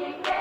Yeah.